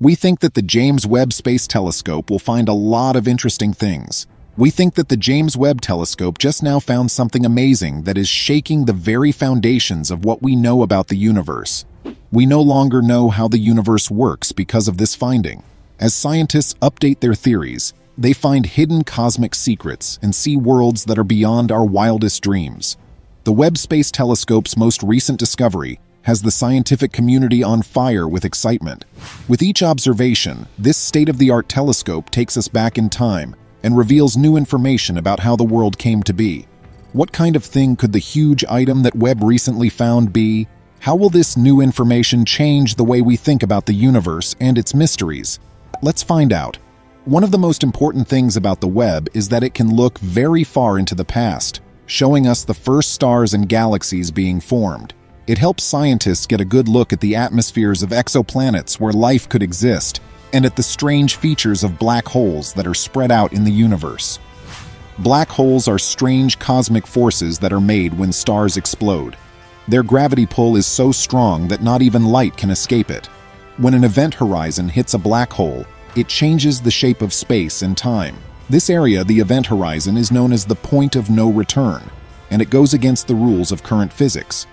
We think that the James Webb Space Telescope will find a lot of interesting things. We think that the James Webb Telescope just now found something amazing that is shaking the very foundations of what we know about the universe. We no longer know how the universe works because of this finding. As scientists update their theories, they find hidden cosmic secrets and see worlds that are beyond our wildest dreams. The Webb Space Telescope's most recent discovery has the scientific community on fire with excitement. With each observation, this state-of-the-art telescope takes us back in time and reveals new information about how the world came to be. What kind of thing could the huge item that Webb recently found be? How will this new information change the way we think about the universe and its mysteries? Let's find out. One of the most important things about the Webb is that it can look very far into the past showing us the first stars and galaxies being formed. It helps scientists get a good look at the atmospheres of exoplanets where life could exist, and at the strange features of black holes that are spread out in the universe. Black holes are strange cosmic forces that are made when stars explode. Their gravity pull is so strong that not even light can escape it. When an event horizon hits a black hole, it changes the shape of space and time. This area, the event horizon, is known as the point of no return, and it goes against the rules of current physics.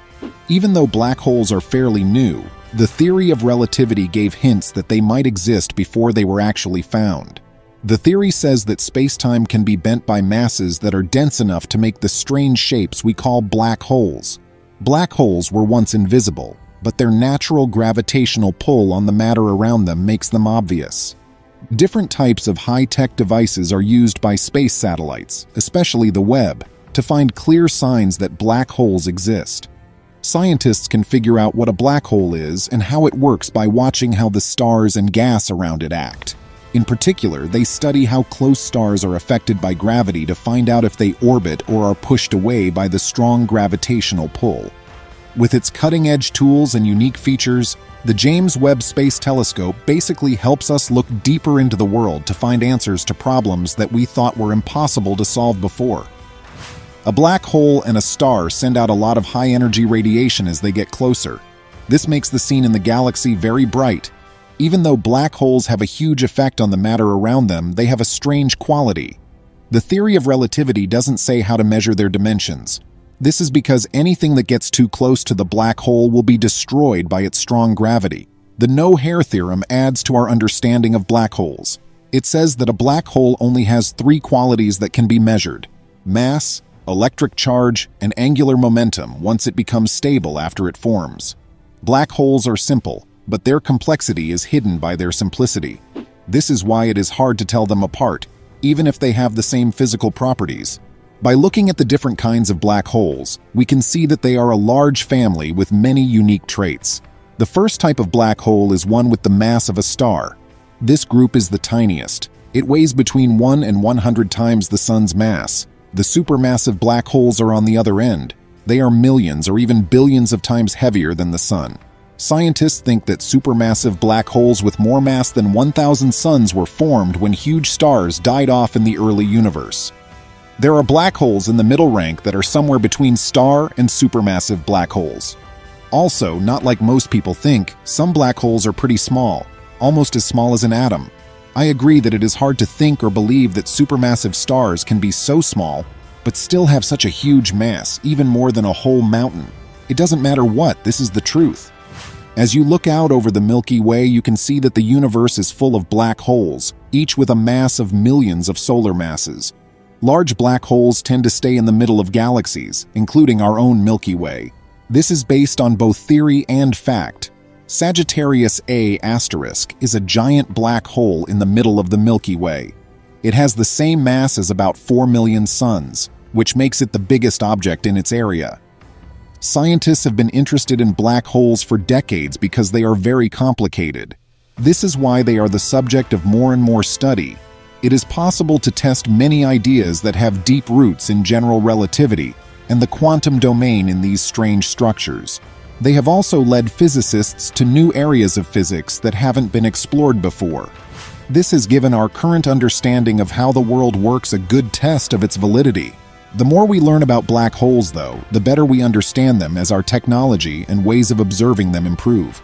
Even though black holes are fairly new, the theory of relativity gave hints that they might exist before they were actually found. The theory says that spacetime can be bent by masses that are dense enough to make the strange shapes we call black holes. Black holes were once invisible, but their natural gravitational pull on the matter around them makes them obvious. Different types of high-tech devices are used by space satellites, especially the Webb, to find clear signs that black holes exist. Scientists can figure out what a black hole is and how it works by watching how the stars and gas around it act. In particular, they study how close stars are affected by gravity to find out if they orbit or are pushed away by the strong gravitational pull. With its cutting-edge tools and unique features, the James Webb Space Telescope basically helps us look deeper into the world to find answers to problems that we thought were impossible to solve before. A black hole and a star send out a lot of high-energy radiation as they get closer. This makes the scene in the galaxy very bright. Even though black holes have a huge effect on the matter around them, they have a strange quality. The theory of relativity doesn't say how to measure their dimensions. This is because anything that gets too close to the black hole will be destroyed by its strong gravity. The no-hair theorem adds to our understanding of black holes. It says that a black hole only has three qualities that can be measured. Mass, electric charge, and angular momentum once it becomes stable after it forms. Black holes are simple, but their complexity is hidden by their simplicity. This is why it is hard to tell them apart, even if they have the same physical properties. By looking at the different kinds of black holes, we can see that they are a large family with many unique traits. The first type of black hole is one with the mass of a star. This group is the tiniest. It weighs between 1 and 100 times the Sun's mass. The supermassive black holes are on the other end. They are millions or even billions of times heavier than the Sun. Scientists think that supermassive black holes with more mass than 1,000 suns were formed when huge stars died off in the early universe. There are black holes in the middle rank that are somewhere between star and supermassive black holes. Also, not like most people think, some black holes are pretty small, almost as small as an atom. I agree that it is hard to think or believe that supermassive stars can be so small, but still have such a huge mass, even more than a whole mountain. It doesn't matter what, this is the truth. As you look out over the Milky Way, you can see that the universe is full of black holes, each with a mass of millions of solar masses. Large black holes tend to stay in the middle of galaxies, including our own Milky Way. This is based on both theory and fact. Sagittarius A is a giant black hole in the middle of the Milky Way. It has the same mass as about 4 million suns, which makes it the biggest object in its area. Scientists have been interested in black holes for decades because they are very complicated. This is why they are the subject of more and more study, it is possible to test many ideas that have deep roots in general relativity and the quantum domain in these strange structures. They have also led physicists to new areas of physics that haven't been explored before. This has given our current understanding of how the world works a good test of its validity. The more we learn about black holes, though, the better we understand them as our technology and ways of observing them improve.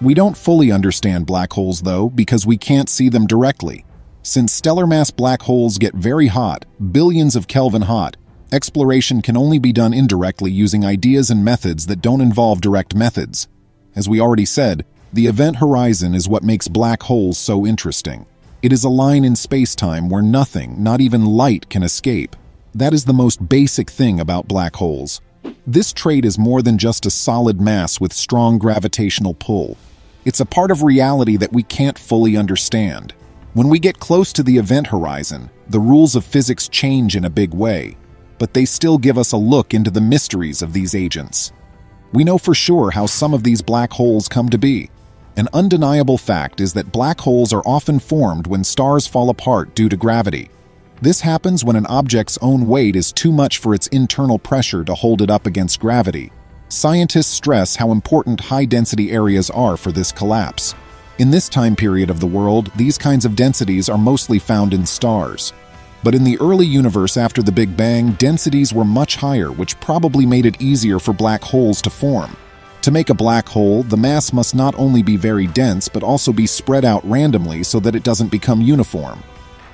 We don't fully understand black holes, though, because we can't see them directly. Since stellar mass black holes get very hot, billions of Kelvin hot, exploration can only be done indirectly using ideas and methods that don't involve direct methods. As we already said, the event horizon is what makes black holes so interesting. It is a line in space-time where nothing, not even light, can escape. That is the most basic thing about black holes. This trait is more than just a solid mass with strong gravitational pull. It's a part of reality that we can't fully understand. When we get close to the event horizon, the rules of physics change in a big way, but they still give us a look into the mysteries of these agents. We know for sure how some of these black holes come to be. An undeniable fact is that black holes are often formed when stars fall apart due to gravity. This happens when an object's own weight is too much for its internal pressure to hold it up against gravity. Scientists stress how important high-density areas are for this collapse. In this time period of the world, these kinds of densities are mostly found in stars. But in the early universe after the Big Bang, densities were much higher, which probably made it easier for black holes to form. To make a black hole, the mass must not only be very dense, but also be spread out randomly so that it doesn't become uniform.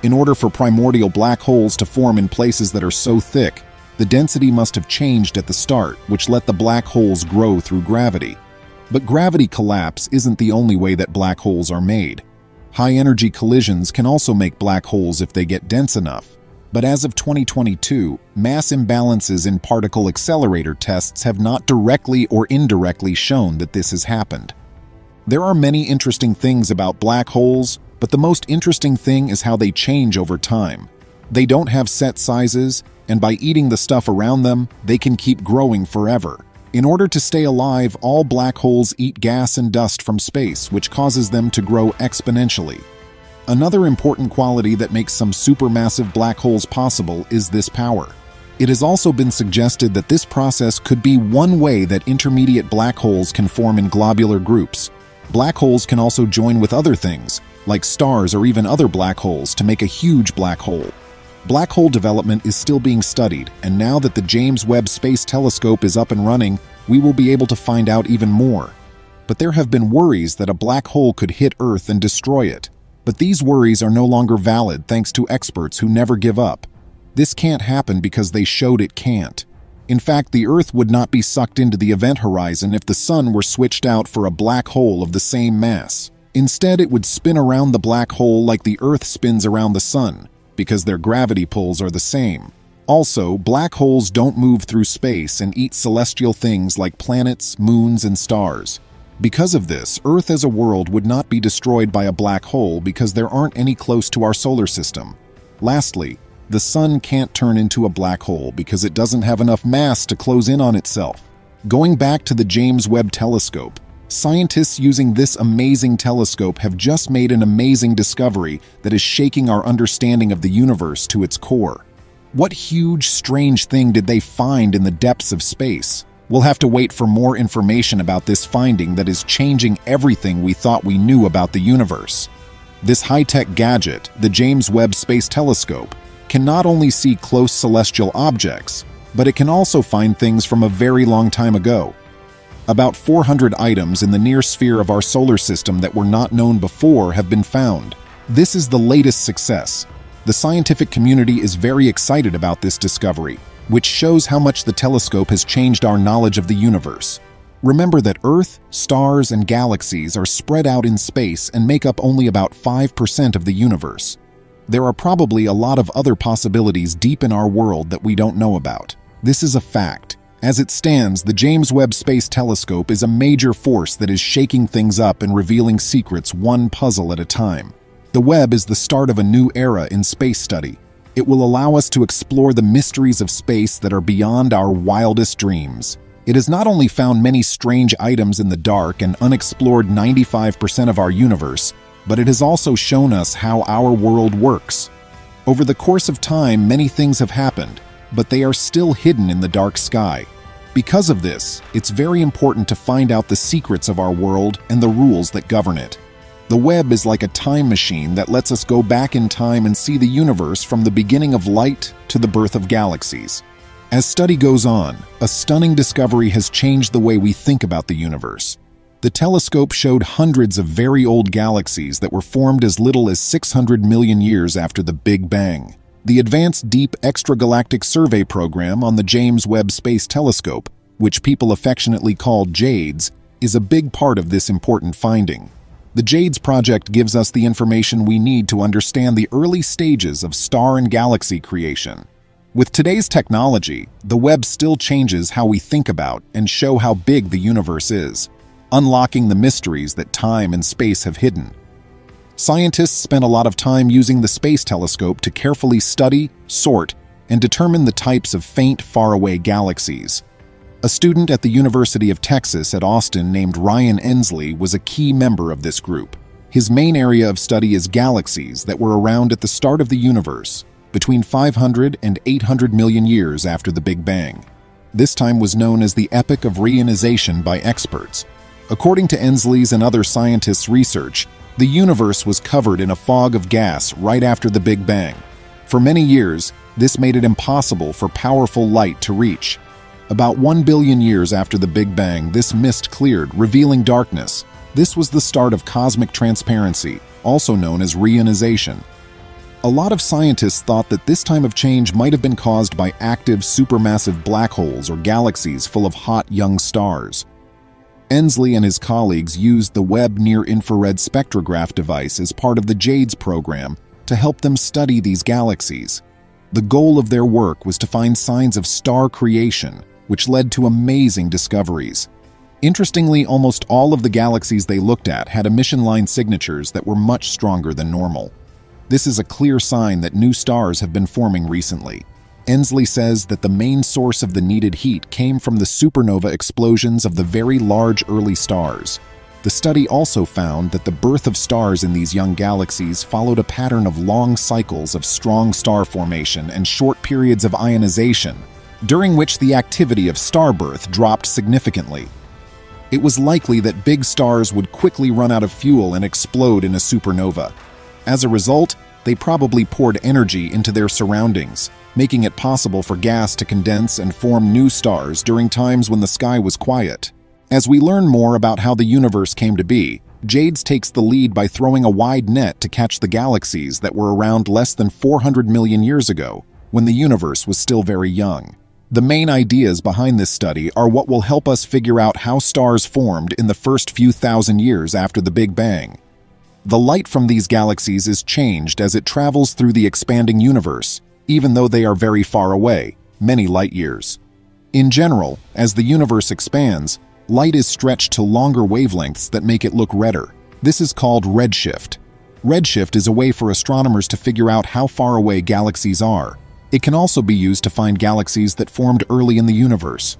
In order for primordial black holes to form in places that are so thick, the density must have changed at the start, which let the black holes grow through gravity. But gravity collapse isn't the only way that black holes are made. High-energy collisions can also make black holes if they get dense enough. But as of 2022, mass imbalances in particle accelerator tests have not directly or indirectly shown that this has happened. There are many interesting things about black holes, but the most interesting thing is how they change over time. They don't have set sizes, and by eating the stuff around them, they can keep growing forever. In order to stay alive, all black holes eat gas and dust from space, which causes them to grow exponentially. Another important quality that makes some supermassive black holes possible is this power. It has also been suggested that this process could be one way that intermediate black holes can form in globular groups. Black holes can also join with other things, like stars or even other black holes, to make a huge black hole. Black hole development is still being studied, and now that the James Webb Space Telescope is up and running, we will be able to find out even more. But there have been worries that a black hole could hit Earth and destroy it. But these worries are no longer valid thanks to experts who never give up. This can't happen because they showed it can't. In fact, the Earth would not be sucked into the event horizon if the Sun were switched out for a black hole of the same mass. Instead, it would spin around the black hole like the Earth spins around the Sun, because their gravity pulls are the same. Also, black holes don't move through space and eat celestial things like planets, moons, and stars. Because of this, Earth as a world would not be destroyed by a black hole because there aren't any close to our solar system. Lastly, the Sun can't turn into a black hole because it doesn't have enough mass to close in on itself. Going back to the James Webb Telescope, scientists using this amazing telescope have just made an amazing discovery that is shaking our understanding of the universe to its core. What huge, strange thing did they find in the depths of space? We'll have to wait for more information about this finding that is changing everything we thought we knew about the universe. This high-tech gadget, the James Webb Space Telescope, can not only see close celestial objects, but it can also find things from a very long time ago. About 400 items in the near sphere of our solar system that were not known before have been found. This is the latest success. The scientific community is very excited about this discovery, which shows how much the telescope has changed our knowledge of the universe. Remember that Earth, stars, and galaxies are spread out in space and make up only about 5% of the universe. There are probably a lot of other possibilities deep in our world that we don't know about. This is a fact. As it stands, the James Webb Space Telescope is a major force that is shaking things up and revealing secrets one puzzle at a time. The Webb is the start of a new era in space study, it will allow us to explore the mysteries of space that are beyond our wildest dreams. It has not only found many strange items in the dark and unexplored 95% of our universe, but it has also shown us how our world works. Over the course of time, many things have happened, but they are still hidden in the dark sky. Because of this, it's very important to find out the secrets of our world and the rules that govern it. The Webb is like a time machine that lets us go back in time and see the universe from the beginning of light to the birth of galaxies. As study goes on, a stunning discovery has changed the way we think about the universe. The telescope showed hundreds of very old galaxies that were formed as little as 600 million years after the Big Bang. The Advanced Deep Extragalactic Survey Program on the James Webb Space Telescope, which people affectionately call JADES, is a big part of this important finding. The JADES project gives us the information we need to understand the early stages of star and galaxy creation. With today's technology, the Webb still changes how we think about and show how big the universe is unlocking the mysteries that time and space have hidden. Scientists spent a lot of time using the Space Telescope to carefully study, sort, and determine the types of faint, faraway galaxies. A student at the University of Texas at Austin named Ryan Endsley was a key member of this group. His main area of study is galaxies that were around at the start of the universe, between 500 and 800 million years after the Big Bang. This time was known as the Epoch of Reionization by experts, According to Endsley's and other scientists' research, the universe was covered in a fog of gas right after the Big Bang. For many years, this made it impossible for powerful light to reach. About 1 billion years after the Big Bang, this mist cleared, revealing darkness. This was the start of cosmic transparency, also known as reionization. A lot of scientists thought that this time of change might have been caused by active supermassive black holes or galaxies full of hot young stars. Endsley and his colleagues used the Webb Near-Infrared Spectrograph device as part of the JADES program to help them study these galaxies. The goal of their work was to find signs of star creation, which led to amazing discoveries. Interestingly, almost all of the galaxies they looked at had emission line signatures that were much stronger than normal. This is a clear sign that new stars have been forming recently. Endsley says that the main source of the needed heat came from the supernova explosions of the very large early stars. The study also found that the birth of stars in these young galaxies followed a pattern of long cycles of strong star formation and short periods of ionization, during which the activity of star birth dropped significantly. It was likely that big stars would quickly run out of fuel and explode in a supernova. As a result, they probably poured energy into their surroundings, making it possible for gas to condense and form new stars during times when the sky was quiet. As we learn more about how the universe came to be, JADES takes the lead by throwing a wide net to catch the galaxies that were around less than 400 million years ago, when the universe was still very young. The main ideas behind this study are what will help us figure out how stars formed in the first few thousand years after the Big Bang. The light from these galaxies is changed as it travels through the expanding universe, even though they are very far away, many light years. In general, as the universe expands, light is stretched to longer wavelengths that make it look redder. This is called redshift. Redshift is a way for astronomers to figure out how far away galaxies are. It can also be used to find galaxies that formed early in the universe.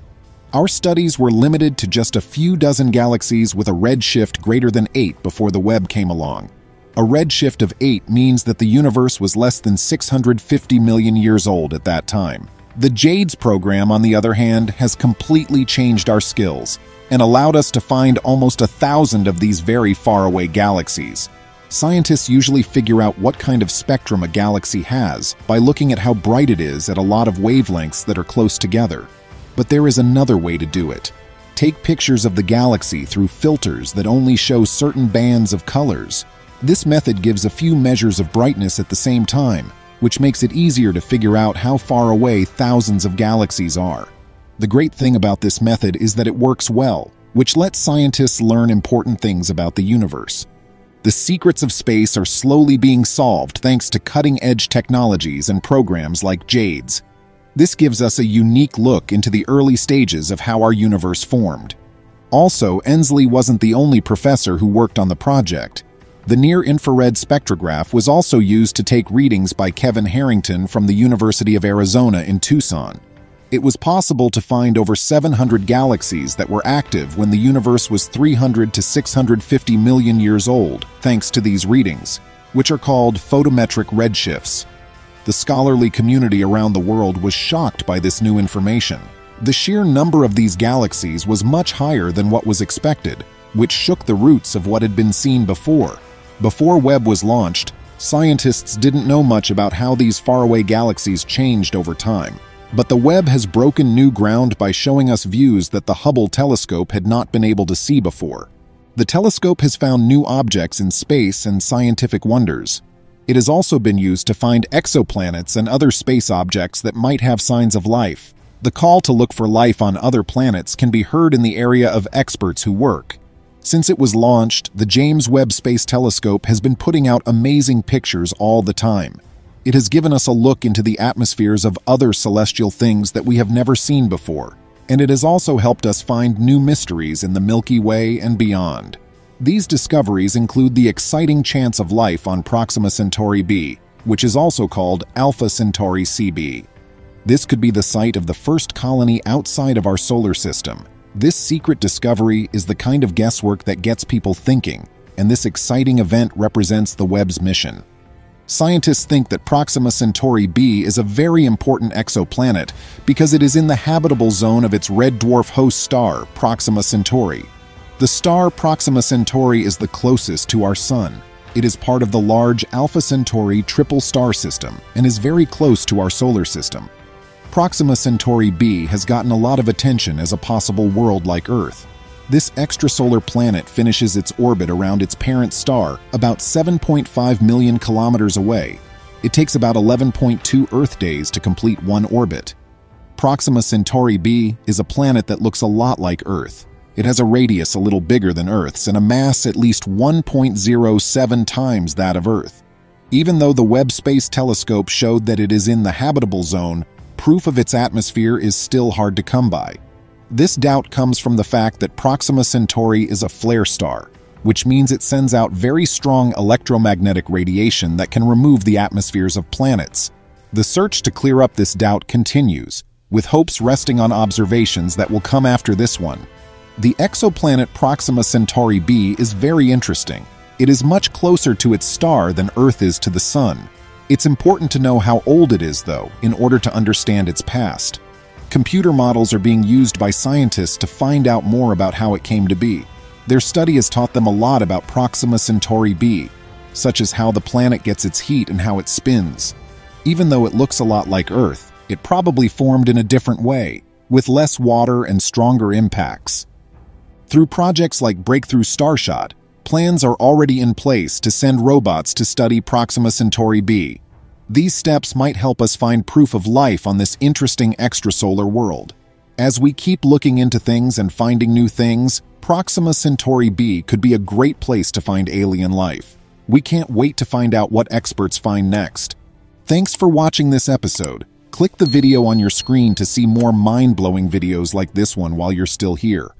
Our studies were limited to just a few dozen galaxies with a redshift greater than 8 before the Webb came along. A redshift of 8 means that the universe was less than 650 million years old at that time. The JADES program, on the other hand, has completely changed our skills and allowed us to find almost a thousand of these very faraway galaxies. Scientists usually figure out what kind of spectrum a galaxy has by looking at how bright it is at a lot of wavelengths that are close together. But there is another way to do it. Take pictures of the galaxy through filters that only show certain bands of colors. This method gives a few measures of brightness at the same time, which makes it easier to figure out how far away thousands of galaxies are. The great thing about this method is that it works well, which lets scientists learn important things about the universe. The secrets of space are slowly being solved thanks to cutting-edge technologies and programs like JADES. This gives us a unique look into the early stages of how our universe formed. Also, Endsley wasn't the only professor who worked on the project. The near-infrared spectrograph was also used to take readings by Kevin Harrington from the University of Arizona in Tucson. It was possible to find over 700 galaxies that were active when the universe was 300 to 650 million years old, thanks to these readings, which are called photometric redshifts. The scholarly community around the world was shocked by this new information. The sheer number of these galaxies was much higher than what was expected, which shook the roots of what had been seen before. Before Webb was launched, scientists didn't know much about how these faraway galaxies changed over time. But the Webb has broken new ground by showing us views that the Hubble telescope had not been able to see before. The telescope has found new objects in space and scientific wonders. It has also been used to find exoplanets and other space objects that might have signs of life. The call to look for life on other planets can be heard in the area of experts who work. Since it was launched, the James Webb Space Telescope has been putting out amazing pictures all the time. It has given us a look into the atmospheres of other celestial things that we have never seen before, and it has also helped us find new mysteries in the Milky Way and beyond. These discoveries include the exciting chance of life on Proxima Centauri b, which is also called Alpha Centauri cb. This could be the site of the first colony outside of our solar system. This secret discovery is the kind of guesswork that gets people thinking, and this exciting event represents the Webb's mission. Scientists think that Proxima Centauri b is a very important exoplanet because it is in the habitable zone of its red dwarf host star, Proxima Centauri. The star Proxima Centauri is the closest to our Sun. It is part of the large Alpha Centauri triple star system and is very close to our solar system. Proxima Centauri b has gotten a lot of attention as a possible world like Earth, this extrasolar planet finishes its orbit around its parent star about 7.5 million kilometers away. It takes about 11.2 Earth days to complete one orbit. Proxima Centauri b is a planet that looks a lot like Earth. It has a radius a little bigger than Earth's and a mass at least 1.07 times that of Earth. Even though the Webb Space Telescope showed that it is in the habitable zone, proof of its atmosphere is still hard to come by. This doubt comes from the fact that Proxima Centauri is a flare star, which means it sends out very strong electromagnetic radiation that can remove the atmospheres of planets. The search to clear up this doubt continues, with hopes resting on observations that will come after this one. The exoplanet Proxima Centauri b is very interesting. It is much closer to its star than Earth is to the Sun. It's important to know how old it is, though, in order to understand its past. Computer models are being used by scientists to find out more about how it came to be. Their study has taught them a lot about Proxima Centauri b, such as how the planet gets its heat and how it spins. Even though it looks a lot like Earth, it probably formed in a different way, with less water and stronger impacts. Through projects like Breakthrough Starshot, plans are already in place to send robots to study Proxima Centauri b, these steps might help us find proof of life on this interesting extrasolar world. As we keep looking into things and finding new things, Proxima Centauri b could be a great place to find alien life. We can't wait to find out what experts find next. Thanks for watching this episode. Click the video on your screen to see more mind-blowing videos like this one while you're still here.